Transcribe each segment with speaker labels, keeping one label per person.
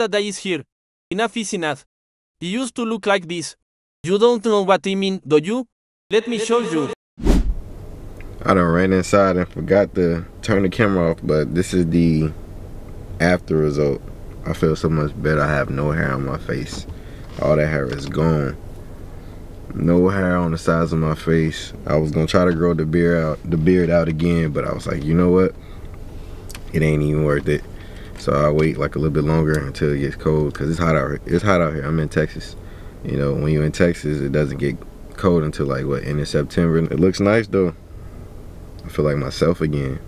Speaker 1: That is here. Enough is enough. You used to look like this. You don't know what I mean, do you? Let me show you.
Speaker 2: I done ran inside and forgot to turn the camera off, but this is the after result. I feel so much better. I have no hair on my face. All that hair is gone. No hair on the sides of my face. I was gonna try to grow the beard out, the beard out again, but I was like, you know what? It ain't even worth it. So I wait like a little bit longer until it gets cold, cause it's hot out here. It's hot out here. I'm in Texas. You know, when you're in Texas, it doesn't get cold until like what end of September. It looks nice though. I feel like myself again.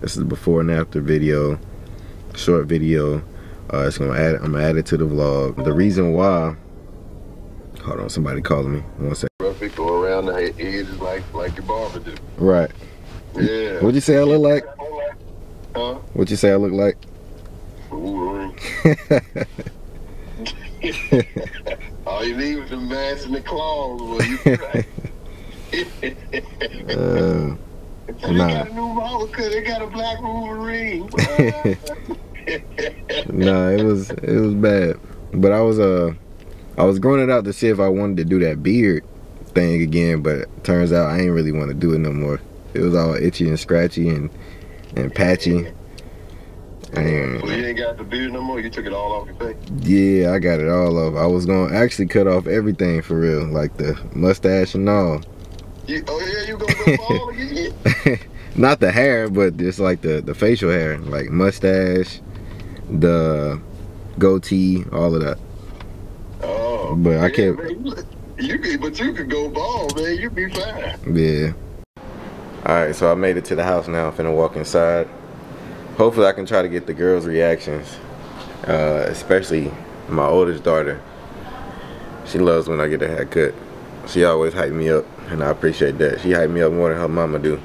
Speaker 2: This is before and after video, short video. Uh, it's gonna add. I'm gonna add it to the vlog. The reason why. Hold on, somebody calling me. One second.
Speaker 3: Roughly go around the edges like like your barber do.
Speaker 2: Right.
Speaker 3: Yeah.
Speaker 2: What'd you say I look like?
Speaker 3: Huh?
Speaker 2: What'd you say I look like?
Speaker 3: All you need was the mask and the claws. Well, you right.
Speaker 2: Uh,
Speaker 3: they
Speaker 2: Nah.
Speaker 3: got a new because they got a black Wolverine.
Speaker 2: no, it was it was bad. But I was uh I was growing it out to see if I wanted to do that beard thing again, but turns out I ain't really want to do it no more. It was all itchy and scratchy and and patchy. I ain't,
Speaker 3: so you ain't got the beard no more. You took it all off your face.
Speaker 2: yeah, I got it all off. I was gonna actually cut off everything for real, like the mustache and all.
Speaker 3: You, oh yeah, you gonna go bald again?
Speaker 2: Not the hair, but just like the the facial hair, like mustache, the goatee, all of that.
Speaker 3: Oh,
Speaker 2: But I can't-
Speaker 3: man, you- You could, but you could go bald, man. You'd be fine.
Speaker 2: Yeah. Alright, so I made it to the house now. I'm finna walk inside. Hopefully I can try to get the girls' reactions. Uh, especially my oldest daughter. She loves when I get a haircut. She always hype me up and I appreciate that. She hype me up more than her mama do.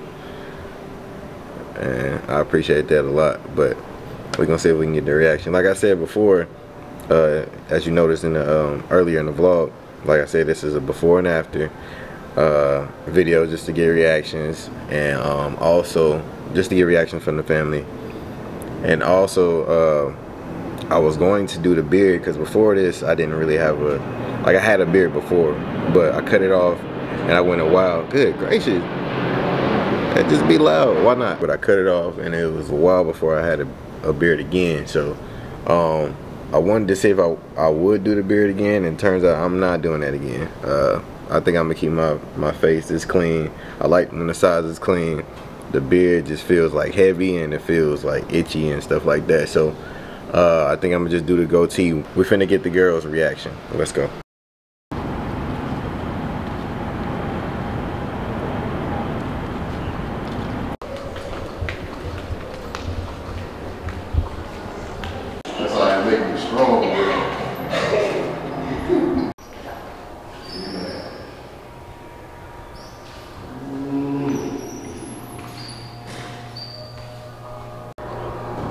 Speaker 2: And I appreciate that a lot. But we're gonna see if we can get the reaction. Like I said before, uh, as you noticed in the um, earlier in the vlog, like I said, this is a before and after uh, video just to get reactions and um, also just to get reactions from the family. And also, uh, I was going to do the beard because before this, I didn't really have a like I had a beard before, but I cut it off and I went a while. Good gracious. That just be loud. Why not? But I cut it off and it was a while before I had a, a beard again. So um, I wanted to see if I, I would do the beard again and turns out I'm not doing that again. Uh, I think I'm gonna keep my, my face this clean. I like when the sides is clean. The beard just feels like heavy and it feels like itchy and stuff like that. So uh, I think I'm gonna just do the goatee. We're finna get the girls' reaction. Let's go.
Speaker 3: That's how I make you strong, bro.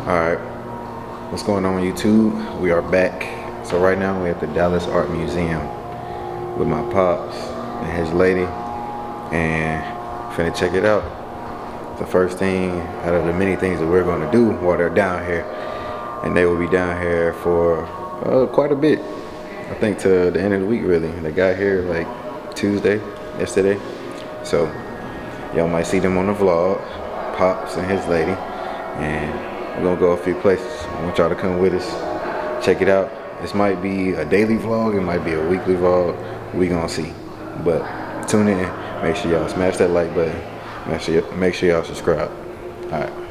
Speaker 2: Alright, what's going on YouTube? We are back. So right now we're at the Dallas Art Museum with my pops and his lady and finna check it out. The first thing out of the many things that we're gonna do while they're down here and they will be down here for uh, quite a bit. I think to the end of the week really. They got here like Tuesday, yesterday. So y'all might see them on the vlog, Pops and his lady. And we're gonna go a few places. I want y'all to come with us, check it out. This might be a daily vlog, it might be a weekly vlog. We gonna see. But tune in, make sure y'all smash that like button. Make sure, make sure y'all subscribe. Alright. Where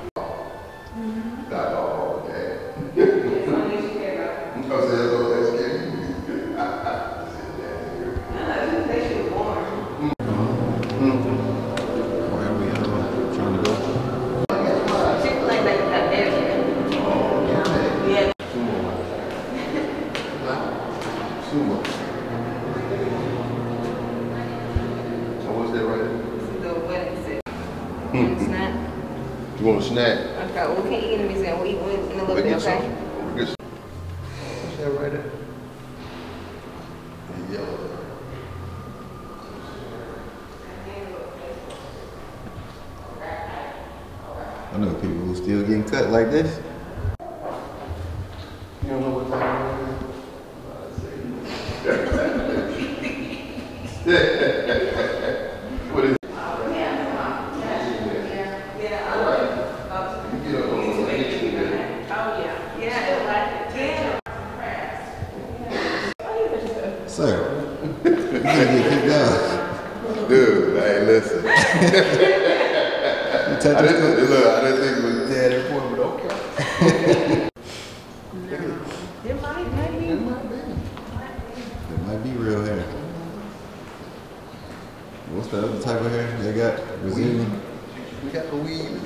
Speaker 3: Sumo. So what's that right there? Hmm. You want a snack?
Speaker 4: Okay, well, we can't eat in the museum. We'll eat in a little
Speaker 3: We'll
Speaker 4: bit,
Speaker 3: get some.
Speaker 4: okay?
Speaker 3: Get some. What's that right there? The yellow.
Speaker 2: I know people who still getting cut like this.
Speaker 3: You don't know what that What is
Speaker 5: Sir, you can't get kicked out.
Speaker 3: Dude, hey, listen.
Speaker 5: You
Speaker 3: I didn't,
Speaker 5: this
Speaker 3: look, I didn't think it was dead at point, but okay.
Speaker 5: It might be real hair. What's the other type of hair they got? Brazilian?
Speaker 3: We got the weed.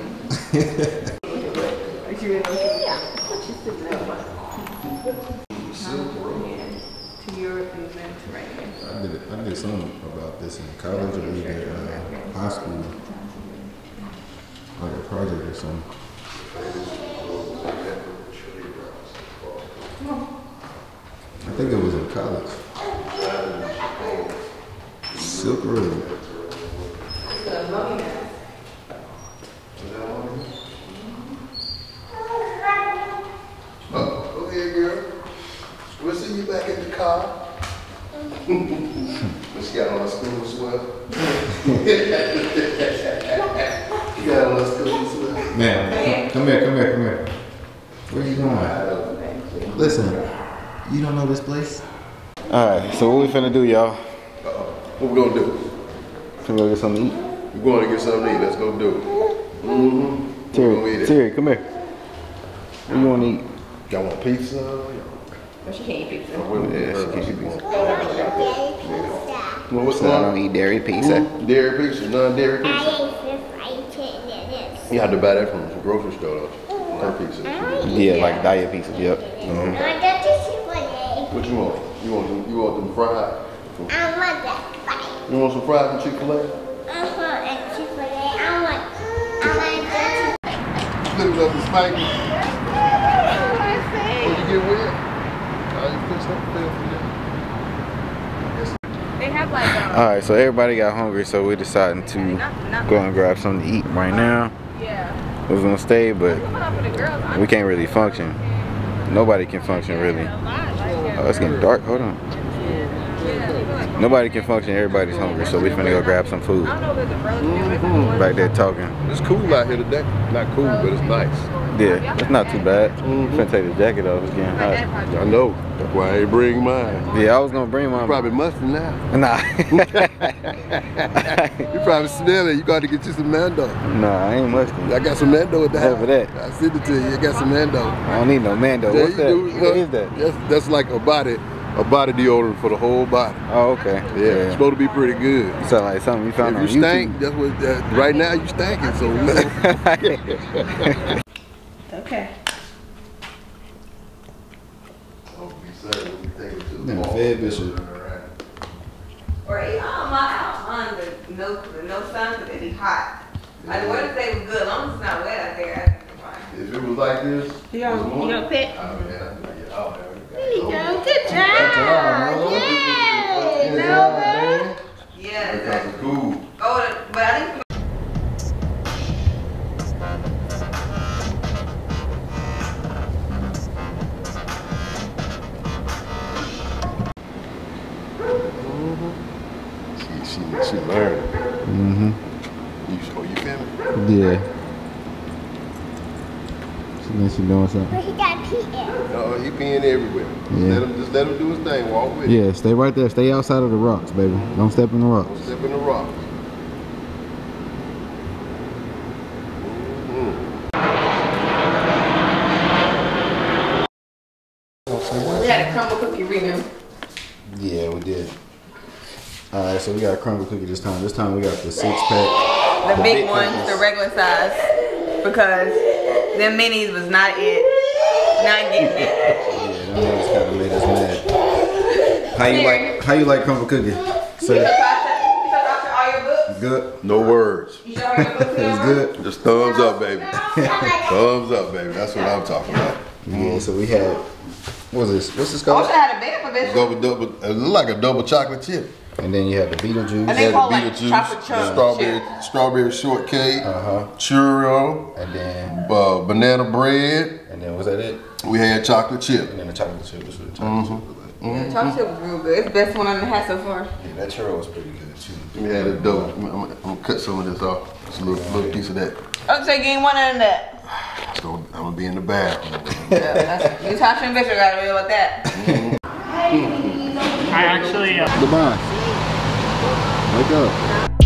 Speaker 4: To Europe and Mediterranean.
Speaker 5: I did, I did something about this in college or either uh, high school. Like a project or something. I think it was in college. Silk Road.
Speaker 3: Oh, girl. We'll see you back in the car. she got on her school swell. you got on her school swell.
Speaker 5: Man, come, come here, come here, come here. Where you going? Listen, you don't know this place?
Speaker 2: Alright, so what we finna do, y'all?
Speaker 3: What we gonna do?
Speaker 2: Finna go get something to eat?
Speaker 3: We're going to get something to eat. Let's go do it. Mm-hmm.
Speaker 2: Terry, Terry, come here. What you wanna eat?
Speaker 3: Y'all want pizza?
Speaker 4: But she can't eat pizza.
Speaker 2: Yeah, she can't eat pizza.
Speaker 3: Well, what's
Speaker 2: So I
Speaker 3: that?
Speaker 2: don't eat dairy pizza.
Speaker 3: Dairy pizza, non-dairy pizza.
Speaker 6: I ate this, I ate this.
Speaker 3: You have to buy that from the grocery store, don't? Her pizza.
Speaker 2: Yeah, like diet pizza, yep. Mhm.
Speaker 6: I got this Chick-fil-A.
Speaker 3: What you want? You want them, you want them fried?
Speaker 6: I want that fight.
Speaker 3: You want some fried from Chick-fil-A?
Speaker 6: Uh-huh, and Chick-fil-A. I want, I want that.
Speaker 3: Look up the spiky. When you get wet, I just put something there for you.
Speaker 4: They have like um,
Speaker 2: Alright, so everybody got hungry, so we're deciding to go and grab something to eat right now.
Speaker 4: yeah.
Speaker 2: We was gonna stay, but
Speaker 4: Put up for the girls.
Speaker 2: we can't really function. Nobody can function really. Oh, it's getting dark. Hold on. Nobody can function. Everybody's hungry, so we finna go grab some food.
Speaker 4: I don't know if it's a relative.
Speaker 2: Back there talking.
Speaker 3: It's cool out here today. Not cool, but it's nice.
Speaker 2: Yeah, it's not too bad. Finna take the jacket off. It's getting hot.
Speaker 3: I know. That's why I ain't bring mine.
Speaker 2: Yeah, I was gonna bring mine.
Speaker 3: Probably mustard now.
Speaker 2: Nah.
Speaker 3: You probably smell it. You got to get you some Mando.
Speaker 2: nah, I ain't musty.
Speaker 3: I got some Mando at the
Speaker 2: Have
Speaker 3: house.
Speaker 2: that.
Speaker 3: I sent it to you. I got some Mando.
Speaker 2: I don't need no Mando.
Speaker 3: Yeah,
Speaker 2: What's that?
Speaker 3: do,
Speaker 2: What
Speaker 3: huh?
Speaker 2: that?
Speaker 3: That's, that's like a body, a body deodorant for the whole body.
Speaker 2: Oh, okay.
Speaker 3: Yeah, it's supposed to be pretty good.
Speaker 2: You sound like something you found
Speaker 3: If
Speaker 2: on
Speaker 3: you
Speaker 2: YouTube.
Speaker 3: stink, that's what. Uh, right now you stinking. So
Speaker 4: Okay.
Speaker 5: Yeah, Fed Bishop.
Speaker 4: Or eat all my out on the no the no sun because it be hot. Like the weather day was good, as long as it's not wet out there. I think it's fine.
Speaker 3: If it was like this,
Speaker 4: You gonna, you gonna pick?
Speaker 3: oh She, she, she learned.
Speaker 5: Mm-hmm.
Speaker 3: You, oh, you feel me?
Speaker 5: Yeah. She thinks she doing something.
Speaker 6: But he got pee in.
Speaker 3: No, he peeing everywhere. Just,
Speaker 5: Yeah.
Speaker 3: let him, just let him do his thing. Walk with it.
Speaker 5: Yeah, stay right there. Stay outside of the rocks, baby. Don't step in the rocks.
Speaker 3: Don't step in the rocks.
Speaker 4: we had a Crumbl cookie review.
Speaker 5: Yeah, we did. All right, so we got a Crumbl cookie this time. This time we got the six pack.
Speaker 4: The big ones, the regular size, because the minis was not it. Not getting it.
Speaker 5: Yeah, them niggas kind of made us mad. How you like? How you like Crumbl cookie?
Speaker 4: You took
Speaker 5: Say
Speaker 4: out your- you took all your books.
Speaker 5: good.
Speaker 3: No words.
Speaker 4: You show her your books.
Speaker 5: It good.
Speaker 3: Just thumbs up, baby. Oh. thumbs up, baby. That's what I'm talking about.
Speaker 5: Yeah. Mm-hmm. So we had. What was this? What's this
Speaker 4: I
Speaker 5: called?
Speaker 4: wish I had a bed for this.
Speaker 3: Double, double. It look like a double chocolate chip.
Speaker 5: And then you had the Beetlejuice.
Speaker 4: And they
Speaker 3: Had
Speaker 4: call
Speaker 3: the
Speaker 4: like
Speaker 3: Beetlejuice,
Speaker 4: chocolate chunk
Speaker 3: strawberry,
Speaker 4: chip.
Speaker 3: strawberry shortcake,
Speaker 5: Uh-huh.
Speaker 3: churro,
Speaker 5: And then
Speaker 3: uh, banana bread.
Speaker 5: and then was that it?
Speaker 3: We had chocolate chip.
Speaker 5: And then the chocolate chip. This was the chocolate chip. was like.
Speaker 4: Yeah, chocolate chip was real good. It's the best one I've had so far.
Speaker 2: Yeah, that churro was pretty good too.
Speaker 3: Yeah, that's dope. I'm, I'm, I'm gonna cut some of this off. Just a little, little piece of that.
Speaker 4: I'll take any one of that.
Speaker 3: So I'm gonna be in the bathroom.
Speaker 4: Yeah, that's, you Tasha and Bishop gotta be about that.
Speaker 7: I actually, uh,
Speaker 8: Goodbye. Wake up.